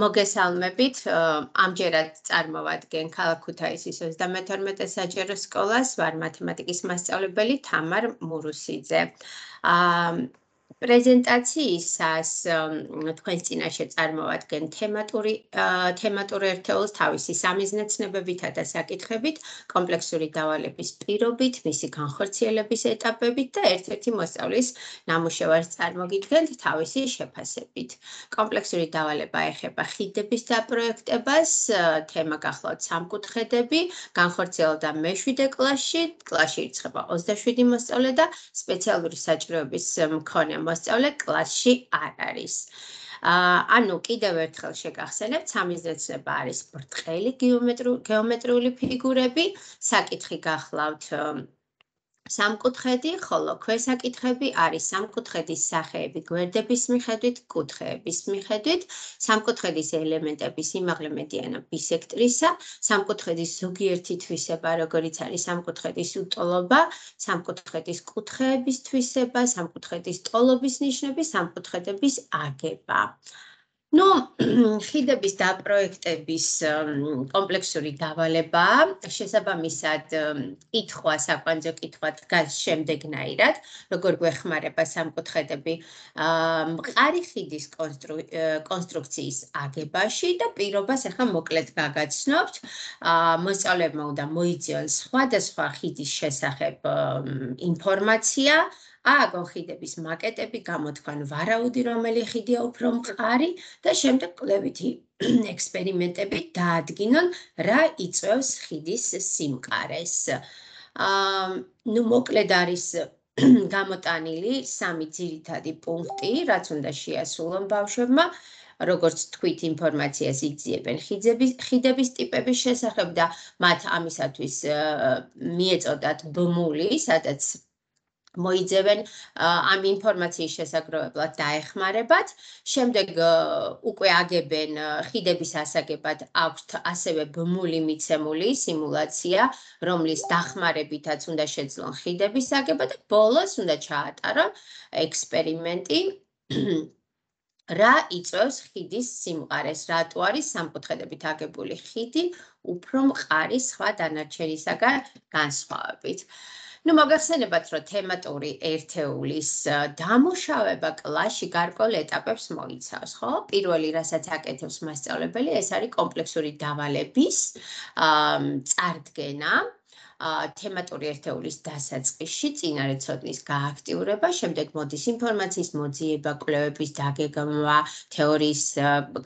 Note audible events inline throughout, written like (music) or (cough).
მოგესალმებით. ამჯერად წარმოვადგენ ქალაქ ქუთაისის 32 საჯარო სკოლას, ვარ მათემატიკის მასწავლებელი თამარ მურუსიძე. აა პრეზენტაციისას თქვენს წინაშე წარმოვადგენ თემატური თემატური ერთეულს თავისი სამიზნეცნებებითა და საკითხებით, კომპლექსური დავალების პირობით, მისი განხორციელების ეტაპებით და ერთ-ერთი მოსწავლის ნამუშევარს წარმოგიდგენთ თავისი შეფასებით. კომპლექსური დავალება ეხება ხიდების დაპროექტებას, თემა გახლავთ სამკუთხედები, განხორციელდა მე-7 კლასში, კლასში ირცხება 27 მოსწავლე და სპეციალური საჭიროების მქონე მოსწავლე კლასში არ არის. აა ანუ კიდევ ერთხელ შეგახსენებთ, სამიზნეცნება არის ბრტყელი გეომეტრიული ფიგურები, საკითხი გახლავთ სამკუთხედი, ხოლო ქვესაკითხები არის სამკუთხედის სახეები გვერდების მიხედვით, კუთხეების მიხედვით, სამკუთხედის ელემენტების იმაღლე მედიანა ბისექტრისა, სამკუთხედის ზოგიერთი თვისება, როგორიც არის სამკუთხედის უტოლობა, სამკუთხედის კუთხეების თვისება, სამკუთხედის ტოლობის ნიშნები, სამკუთხედების აგება. Ну ხიდების დაპროექტების კომპლექსური დავალება შესაბამისად კითხვა საკვანძო კითხვა დგას შემდეგნაირად როგორ გვეხმარება სამკუთხედები მყარი ხიდის კონსტრუქციის აგებაში და პირობას ახლა მოკლედ გაგაცნობთ. მოსწავლეებმა უნდა მოიწიონ სხვადასხვა ხიდის შესახებ ინფორმაცია ააგონ ხიდების მაკეტები, გამოთქვან ვარაუდი, რომელი ხიდია უფრო მყარი და შემდეგ კლებითი ექსპერიმენტები დაადგინონ, რა იწევს ხიდის სიმყარეს. აა ნუ მოკლედ არის გამოტანილი სამი ძირითადი პუნქტი, რაც უნდა შეასრულონ ბავშვებმა. როგორც თქვით ინფორმაციას იძიებენ ხიდების ხიდების ტიპების შესახებ და მათ ამისათვის მიეწოდათ ბმული, სადაც მოიძებენ ამ ინფორმაციის შესაგროვებლად დაეხმარებათ. შემდეგ უკვე აგებენ ხიდების ასაგებად აქვთ ასევე ბმული მიცემული სიმულაცია, რომლის დახმარებითაც უნდა შეძლონ ხიდების აგება და ბოლოს უნდა ჩაატარონ ექსპერიმენტი. (clears throat) რა იწევს ხიდის სიმყარეს? რატო არის სამკუთხედებით აგებული ხიდი უფრო მყარი სხვა დანარჩენისაგან განსხვავებით? Ну მოგახსენებათ რომ თემატური ერთეულის დამუშავება კლასში გარკვეულ ეტაპებს მოიცავს ხო პირველი რასაც აკეთებს მასწავლებელი ეს არის კომპლექსური დავალების წარდგენა თემატური ერთეულის დასაწყისში წინარე ცოდნის გააქტიურება, შემდეგ მოდის ინფორმაციის მოძიება, კვლევების დაგეგმვა, თეორიის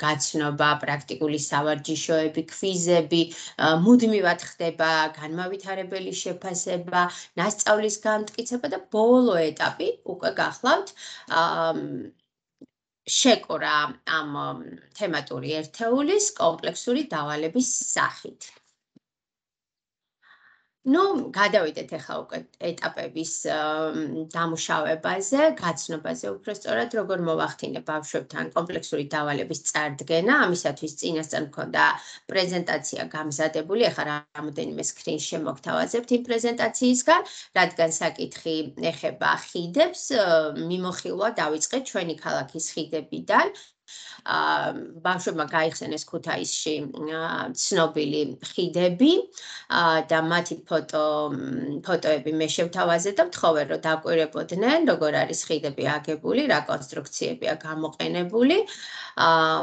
გაცნობა, პრაქტიკული სავარჯიშოები, კვიზები, მუდმივად ხდება განმავითარებელი შეფასება, მასწავლის განმტკიცება და ბოლო ეტაპი უკვე გახლავთ შეკორა ამ თემატური ერთეულის კომპლექსური დავალების სახით. Ну გადავიდეთ ახლა უკვე ეტაპების დამუშავებაზე, გაცნობაზე უფრო სწორად, როგორ მოვახდინე ბავშვებთან კომპლექსური დავალების წარდგენა, ამისათვის წინასწარ მქონდა პრეზენტაცია გამზადებული, ახლა რამოდენიმე სკრინ შემოგთავაზებთ იმ პრეზენტაციისგან, რადგან საკითხი ეხება ხიდებს, მიმოხილვა დავიწყეთ ჩვენი ქალაქის ხიდებიდან, ბავშვებმა გაიხსენეს ქუთაისში ცნობილი ხიდები და მათი ფოტო ფოტოები მე შევთავაზე და მთხოვე რომ დაკვირებოდნენ როგორ არის ხიდები აგებული, რა კონსტრუქციებია გამოყენებული. აა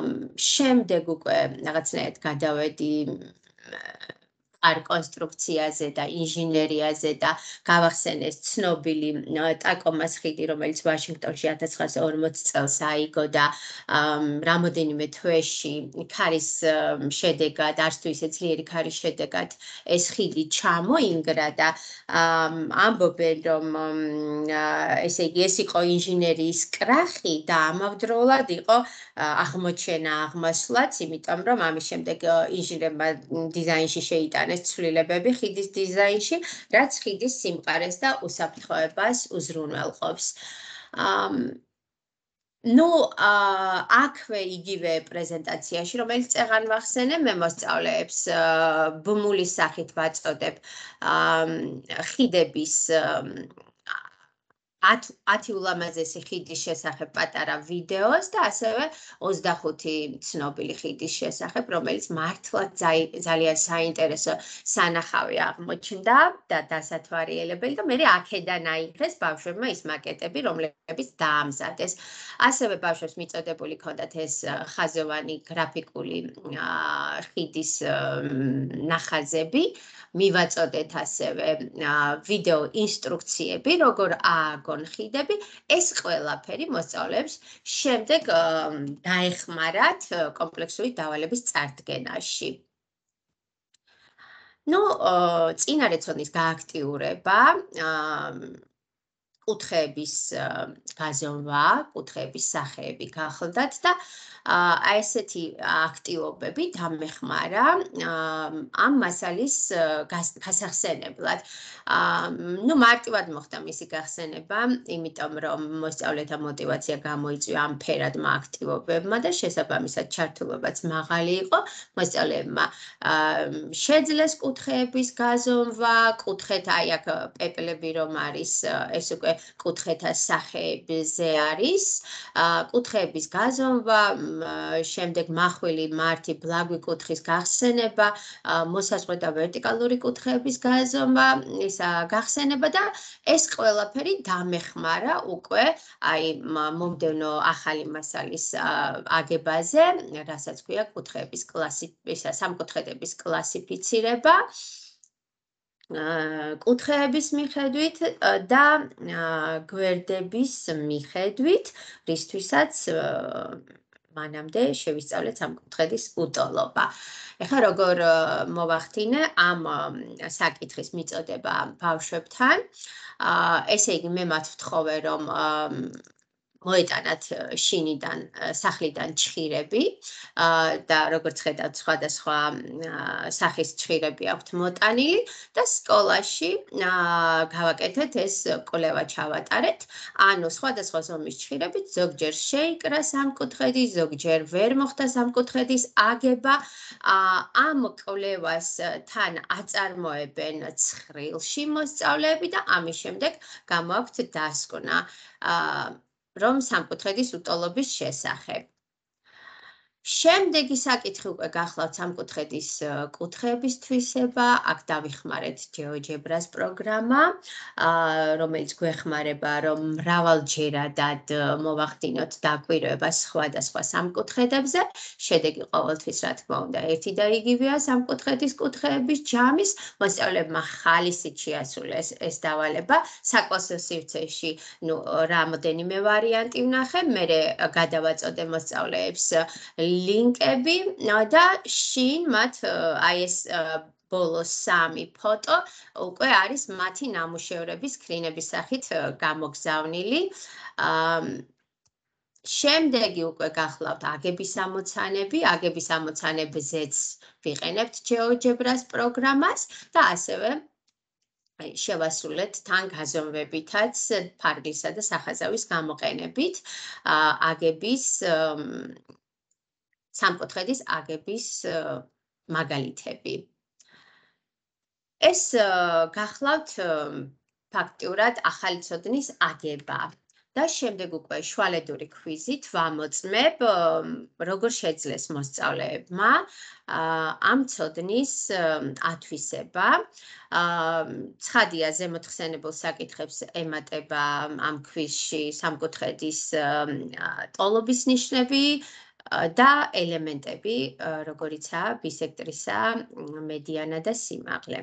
შემდეგ უკვე რაღაცნაირად გადავედი არ კონსტრუქციაზე და ინჟინერიაზე და გავახსენეს ცნობილი ტაკომას ხიდი, რომელიც ვაშინგტონში 1940 წელს აიგო და რამოდენიმე თვეში. ქარის შედეგად, არც თუ ისე ძლიერი ქარის შედეგად ეს ხიდი ჩამოინგრა და ამბობენ რომ ესე იგი ეს იყო ინჟინერიის კრახი და ამავდროულად იყო აღმოჩენა აღმასვლაც, იმიტომ რომ ამის შემდეგ ინჟინერმა დიზაინში შეიტანა შეიყვანეს ცვლილებები ხიდის დიზაინში, რაც ხიდის სიმყარეს და უსაფრთხოებას უზრუნველყოფს. ну, აქვე იგივე პრეზენტაციაში, რომელიც წეღან ვახსენე, მე მოსწავლეებს ბმულის სახით ვაწოდებ ხიდების 10 10 ულამაზესი ხიდის შესახებ პატარა ვიდეოს და ასევე 25 ცნობილი ხიდის შესახებ, რომელიც მართლაც ძალიან საინტერესო სანახავი აღმოჩნდა და დასათვალიერებელი და მე აქედან აიღეს ბავშვებმა ის მაკეტები, რომლებიც დაამზადეს. ასევე ბავშვებს მიწოდებული ქონდათ ეს ხაზოვანი გრაფიკული ხიდის ნახაზები. მივაწოდეთ ასევე ვიდეო ინსტრუქციები, როგორ ააგონ ხიდები. ეს ყველაფერი მოსწავლეებს შემდეგ დაეხმარათ კომპლექსური დავალების წარდგენაში. ну, წინარე ცოდნის გააქტიურება, კუთხეების გაზომვა, კუთხეების სახეები გახლდათ და აი ესეთი აქტივობები დამეხმარა ამ მასალის გასახსენებლად. ну მარტივად მოხდა მისი გახსენება, იმიტომ რომ მოსწავლეთა мотиваცია გამოიწვია ამ ფერადმა აქტივობებმა და შესაბამისად ჩართულობაც მაღალი იყო მოსწავლეებმა. შეძლეს კუთხეების გაზომვა, კუთხეთა აი აქ პეპლები რომ არის, ეს უკვე კუთხეთა სახეებზე არის, კუთხეების გაზომვა შემდეგ მახვილი მართი ბლაგვი კუთხის გახსენება, მოსაზღვრე და ვერტიკალური კუთხეების გაზომა, ისა გახსენება და ეს ყველაფერი დამეხმარა უკვე აი მომდენო ახალი მასალის აგებაზე, რასაც ქვია კუთხეების კლასიფიკაცია, სამკუთხედების კლასიფიცირება. კუთხეების მიხედვით და გვერდების მიხედვით, რისთვისაც მანამდე შევისწავლეთ სამკუთხედის უტოლობა. ეხლა როგორ მოვახდინე ამ საკითხის მიწოდება ბავშვებთან? აა ესე იგი მე მათ ვთხოვე რომ მოეტანათ შინიდან სახლიდან ჩხირები. და როგორც ხედავთ სხვადასხვა სახის ჩხირები აქვთ მოტანილი და სკოლაში გავაკეთეთ ეს კვლევა ჩავატარეთ. ანუ სხვადასხვა ზომის ჩხირები ზოგჯერ შეიკრა სამკუთხედი ზოგჯერ ვერ მოხდა სამკუთხედის აგება. ამ კვლევას თან აწარმოებენ ცხრილში მოსწავლეები და ამის შემდეგ გამოაქვთ დასკვნა რომ სამკუთხედის უტოლობის შესახებ. შემდეგი საკითხი უკვე გახლავთ სამკუთხედის კუთხეების თვისება, აქ დავიხმარეთ GeoGebra-ს პროგრამა, რომელიც გვეხმარება, რომ მრავალჯერადად მოვახდინოთ დაკვირვება სხვადასხვა სამკუთხედებზე. შედეგი ყოველთვის, რა თქმა უნდა, ერთი და იგივეა სამკუთხედის კუთხეების ჯამის. მოსწავლეებმა ხალისით შეასრულეს ეს დავალება საკლასო სივრცეში, ну, რამოდენიმე ვარიანტი ვნახე, მე გადავაწოდე მოსწავლეებს ლინკები და შინ მათ აი ეს ბოლოს სამი ფოტო უკვე არის მათი ნამუშევრების სკრინების სახით გამოგზავნილი. შემდეგი უკვე გახლავთ აგების ამოცანები, აგების ამოცანებზეც ვიყენებთ GeoGebra-ს პროგრამას და ასევე აი შევასრულეთ თან გაზომვებითაც ფარგლისა და სახაზავის გამოყენებით აგების სამკუთხედის აგების მაგალითები. ეს გახლავთ ფაქტიურად ახალი ცოდნის აგება და შემდეგ უკვე შუალედური კვიზით ვამოწმებ როგორ შეძლეს მოსწავლეებმა ამ ცოდნის ათვისება. ცხადია ზემოთხსენებულ საკითხებს ემატება ამ კვიზში სამკუთხედის ტოლობის ნიშნები, და ელემენტები, როგორიცაა ბისექტრისა, მედიანა და სიმაღლე.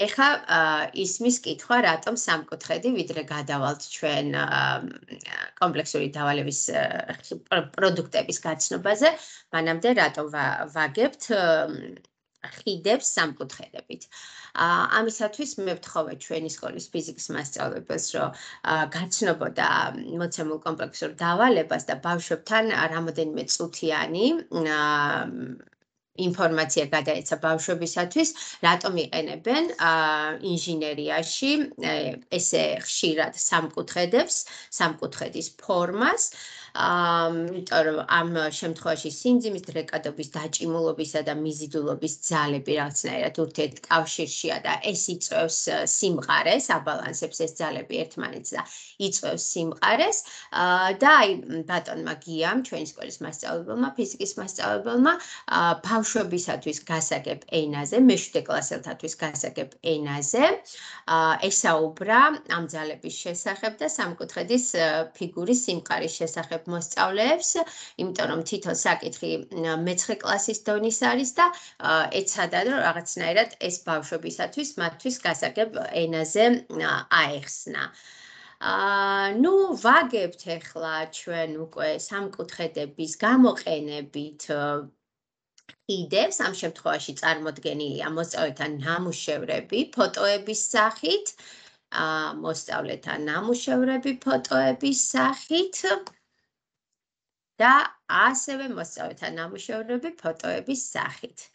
ეხა ისმის კითხვა, რატომ სამკუთხედი, ვიდრე გადავალთ ჩვენ კომპლექსური დავალების პროდუქტების გაცნობაზე, მანამდე რატომ ვაგებთ ხიდებს სამკუთხედებით. აა ამისათვის მე ვთხოვე ჩვენი სკოლის ფიზიკის მასწავლებელს, რომ გაცნობოდა მოცემულ კომპლექსურ დავალებას და ბავშვებთან რამოდენიმე წუთიანი ინფორმაცია გადაეცა ბავშვებისათვის, რატომ იყენებენ ინჟინერიაში ესე ხშირად სამკუთხედებს, სამკუთხედის ფორმას. იმიტომ რომ ამ შემთხვევაში სიმძიმის დრეკადობის დაჭიმულობისა და მიზიდულობის ძალები რაღაცნაირად ურთიერთ კავშირშია და ეს იწევს სიმყარეს, აბალანსებს ეს ძალები ერთმანეთს და იწევს სიმყარეს. და აი ბატონმა გიამ, ჩვენი სკოლის მასწავლებელმა, ფიზიკის მასწავლებელმა, ბავშვებისათვის გასაგებ ენაზე, მეშვიდე კლასელთათვის გასაგებ ენაზე, ესაუბრა ამ ძალების შესახებ და სამკუთხედის ფიგურის სიმყარის შესახებ მოსწავლეებს, იმიტომ რომ თითო საკითხი მე-9 კლასის დონის არის და ეცადა რომ რაღაცნაირად ეს ბავშვებისათვის მათთვის გასაგებ ენაზე აეხსნა. აა ნუ ვაგებთ ახლა ჩვენ უკვე სამკუთხედების გამოყენებით იდეებს ამ შემთხვევაში წარმოდგენილია მოსწავლეთა ნამუშევრები ფოტოების სახით აა მოსწავლეთა ნამუშევრები ფოტოების სახით და ასევე მოსწავლეთა ნამუშევრები ფოტოების სახით.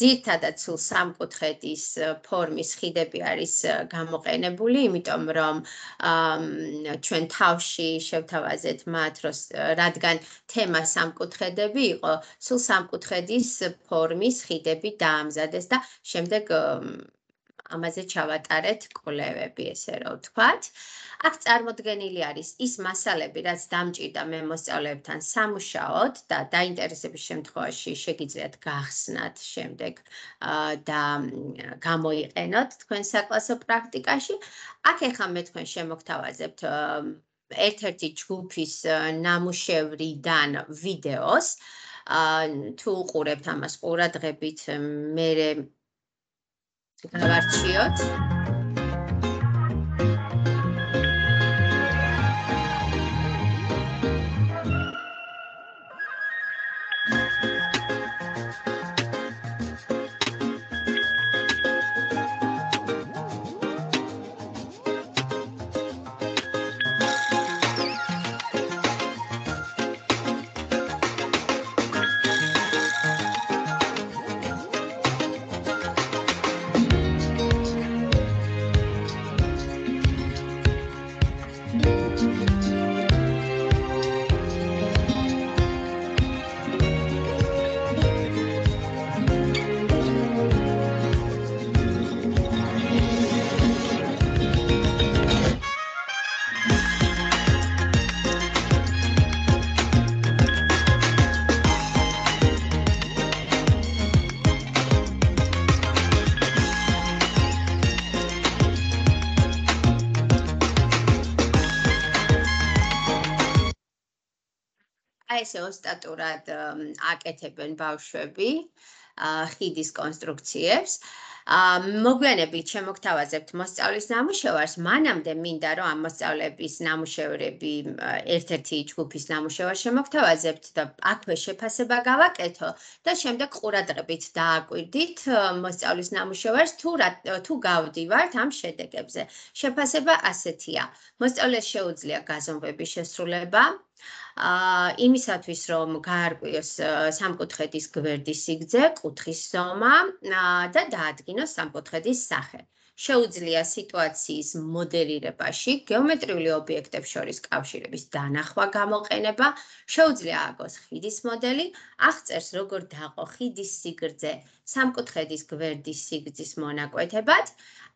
ძირთადად სულ სამკუთხედის ფორმის ხიდები არის გამოყენებული, იმიტომ რომ ჩვენ თავში შევთავაზეთ მათ, რადგან თემა სამკუთხედები იყო, სულ სამკუთხედის ფორმის ხიდები დაამზადეს და შემდეგ ამაზე ჩავატარეთ კვლევები, ესე რომ ვთქვათ. აქ წარმოდგენილი არის ის მასალები, რაც დამჭირდა მე მოსწავლეებთან სამუშაოდ და დაინტერესების შემთხვევაში შეგიძლიათ გახსნათ შემდეგ და გამოიყენოთ თქვენ საკლასო პრაქტიკაში. აქ ახლა მე თქვენ შემოგთავაზებთ ერთ-ერთი ჯგუფის ნამუშევრიდან ვიდეოს. აა თუ უყურებთ ამას ყურადღებით, მე relacions ესე ოსტატურად აკეთებენ ბავშვები ხიდის კონსტრუქციებს. ა მოგვიანებით შემოგთავაზებთ მოსწავლის ნამუშევარს, მანამდე მინდა რომ ამ მოსწავლების ნამუშევრები ერთ-ერთი ჯგუფის ნამუშევარს შემოგთავაზებთ და აქვე შეფასება გავაკეთო და შემდეგ ყურადღებით დააკვირდით მოსწავლის ნამუშევარს თუ თუ გავდივართ ამ შედეგებზე. შეფასება ასეთია: მოსწავლეს შეუძლია გაზომვების შესრულება, იმისათვის რომ გაარკვიოს სამკუთხედის გვერდის სიგრძე, კუთხის ზომა და დაადგინოს სამკუთხედის სახე. შეუძლია სიტუაციის მოდელირებაში გეომეტრიული ობიექტებს შორის კავშირების დანახვა გამოყენება, შეუძლია ააგოს ხიდის მოდელი, აღწერს როგორ დაყო ხიდის სიგრძე სამკუთხედის გვერდის სიგრძის მონაკვეთებად,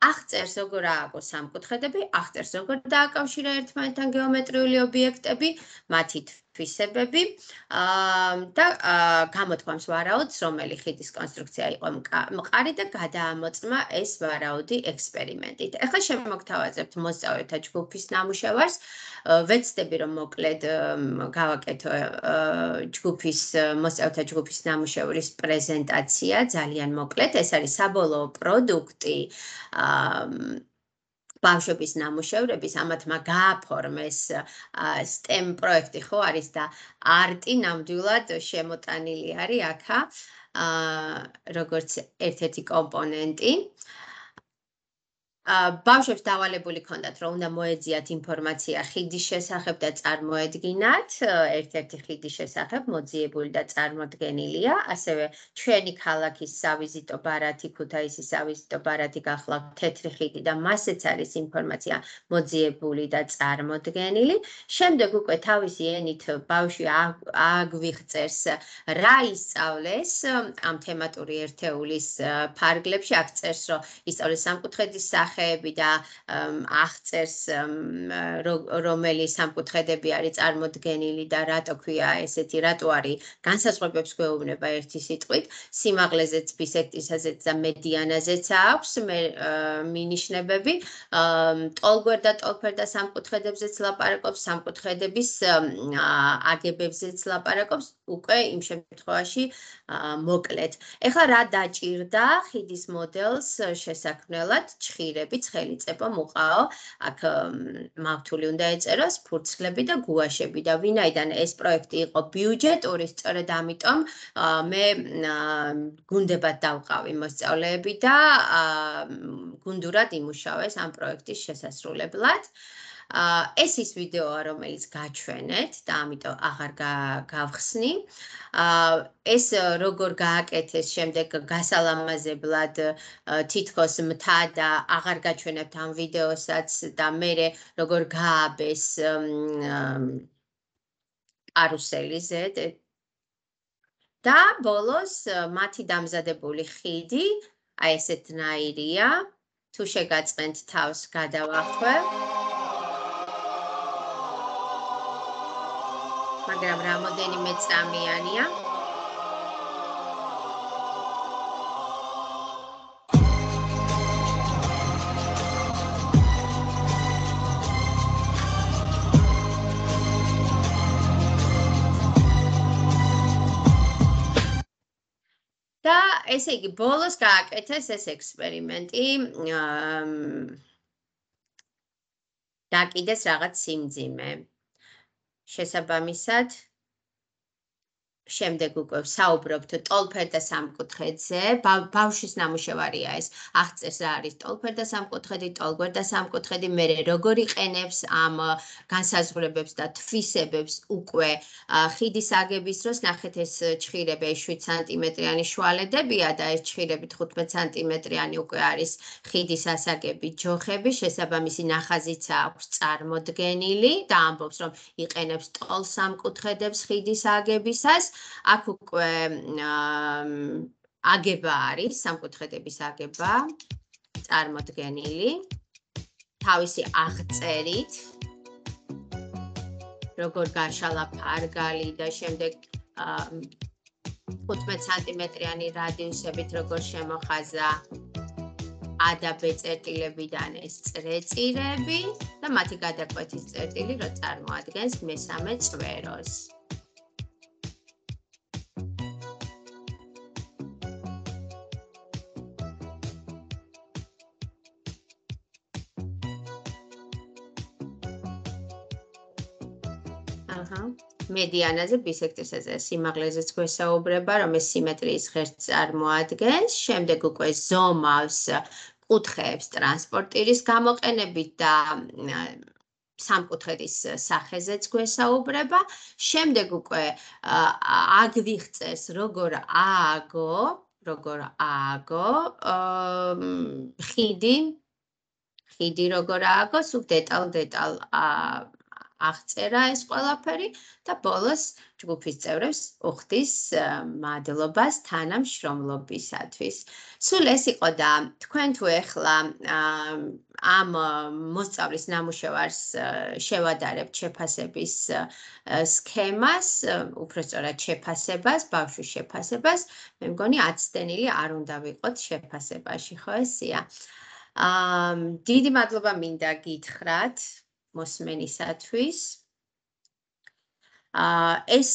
აღწერს როგორ ააგო სამკუთხედები, აღწერს როგორ დააკავშირა ერთმანეთთან გეომეტრიული ობიექტები, მათი თვისებები და გამოთქვამს ვარაუდს, რომელი ხიდის კონსტრუქცია იყო მყარი და გადაამოწმა ეს ვარაუდი ექსპერიმენტით. ახლა შემოგთავაზებთ მოსწავლეთა ჯგუფის ნამუშევარს. ვეცდები რომ მოკლედ გავაკეთო ჯგუფის მოსწავლეთა ჯგუფის ნამუშევრის პრეზენტაცია ძალიან მოკლედ. ეს არის საბოლოო პროდუქტი ბავშვების ნამუშევრების ამათმა გააფორმეს STEM პროექტი ხო არის და არტი ნამდვილად შემოტანილი არის აქა აა როგორც ერთ-ერთი კომპონენტი. ბავშვებს დავალებული ქონდათ, რომ უნდა მოეძიათ ინფორმაცია ხიდის შესახებ და წარმოედგინათ. ერთ-ერთი ხიდის შესახებ მოძიებული და წარმოდგენილია, ასევე ჩვენი ქალაქის სავიზიტო ბარათი, ქუთაისის სავიზიტო ბარათი გახლავთ თეთრი ხიდი და მასეც არის ინფორმაცია მოძიებული და წარმოდგენილი. შემდეგ უკვე თავისი ენით ბავშვი აგვიღწერს რა ისწავლეს ამ თემატური ერთეულის ფარგლებში, აქ წერს, რომ ისწავლეს სამკუთხედის სახე საკითხები და აღწერს რომელი სამკუთხედები არის წარმოდგენილი და რატო ქვია ესეთი რატო არის განსაზღვრებებს გვეუბნება ერთი სიტყვით. სიმაღლეზეც ბისექტისაზეც და მედიანაზეც აქვს მინიშნებები. ტოლგვერ და ტოლფერ და სამკუთხედებზეც ლაპარაკობს სამკუთხედების აგებებზეც ლაპარაკობს უკვე იმ შემთხვევაში მოკლედ. ეხლა რა დაჭირდა ხიდის მოდელს შესაქმნელად? ჩხირე ფურცლებით ხელიწება მოყაო აქ მავთული უნდა ეწეროს ფურცლები და გუაშები. და ვინაიდან ეს პროექტი იყო ბიუჯეტური სწორედ ამიტომ მე გუნდებად დავყავი მოსწავლეები და გუნდურად იმუშავეს ამ პროექტის შესასრულებლად ეს ის ვიდეოა, რომელიც გაჩვენეთ და ამიტომ აღარ გავხსნი. ეს როგორ გააკეთეს შემდეგ გასალამაზებლად თითქოს მთა და აღარ გაჩვენებთ ამ ვიდეოსაც და მე როგორ გააბეს კარუსელიზე. და ბოლოს მათი დამზადებული ხიდი აი ესეთნაირია თუ შეგაწყენთ თავს გადავახვევ მაგრამ რამოდენიმე წამიანია. და ესე იგი ბოლოს გააკეთეს ეს ექსპერიმენტი და კიდეს რაღაც სიმძიმე. შესაბამისად შემდეგ უკვე საუბრობთ ტოლფერ და სამკუთხედზე. ბავშვის ნამუშევარია ეს. აღწერს რა არის ტოლფერ და სამკუთხედი, ტოლგვერ და სამკუთხედი, მე როგორ იყენებს ამ განსაზღვრებებს და თვისებებს უკვე ხიდის აგების დროს ნახეთ ეს ჩხირები 7 სანტიმეტრიანი შუალედებია და ეს ჩხირები 15 სანტიმეტრიანი უკვე არის ხიდის ასაგები ჯოხები, შესაბამისი ნახაზიც აქვს წარმოდგენილი და ამბობს რომ იყენებს ტოლ სამკუთხედებს ხიდის აგებისას. აქ უკვე აგება არის, სამკუთხედების აგება წარმოდგენილი. თავისი აღწერით როგორ გაშალა ფარგალი და შემდეგ 15 სანტიმეტრიანი რადიუსებით როგორ შემოხაზა ა და ბ წერტილებიდან ეს წრეწირები და მათი გადაკვეთის წერტილი რო წარმოადგენს მესამე წვეროს. აჰა. მედიანაზე ბისექტრისაზე სიმაღლეზეც გვესაუბრება რომ ეს სიმეტრიის ღერს წარმოადგენს შემდეგ უკვე ზომავს კუთხეებს ტრანსპორტირის გამოყენებით და სამკუთხედის სახეზეც გვესაუბრება შემდეგ უკვე აგვიღწეს როგორ ააგო როგორ ააგო ხიდი. ხიდი როგორ ააგო სულ დეტალ დეტალ აღწერა ეს ყველაფერი და ბოლოს ჯგუფის წევრებს უხდის მადლობას თანამშრომლობისათვის. სულ ეს იყო და თქვენ თუ ეხლა ამ მოსწავლის ნამუშევარს შევადარებთ შეფასების სქემას, უფრო სწორად შეფასებას, ბავშვის შეფასებას, მე მგონი 10-დენილი არ უნდა ვიყოთ შეფასებაში, ხო ესეა. აა დიდი მადლობა მინდა გითხრათ მოსმენისათვის. აა ეს